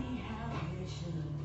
funny how it should.